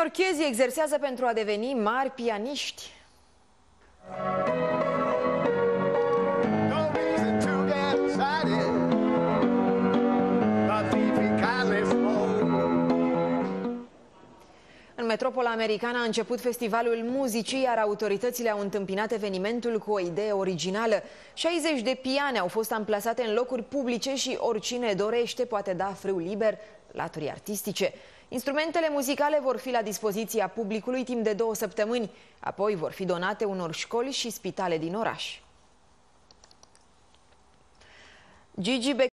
Orchezii exersează pentru a deveni mari pianiști. No reason to get excited. But Fifi kindly spoke. În metropola americană a început festivalul muzicii, iar autoritățile au întâmpinat evenimentul cu o idee originală. 60 de piane au fost amplasate în locuri publice și oricine dorește poate da frâu liber laturii artistice. Instrumentele muzicale vor fi la dispoziția publicului timp de două săptămâni, apoi vor fi donate unor școli și spitale din oraș. Gigi Bec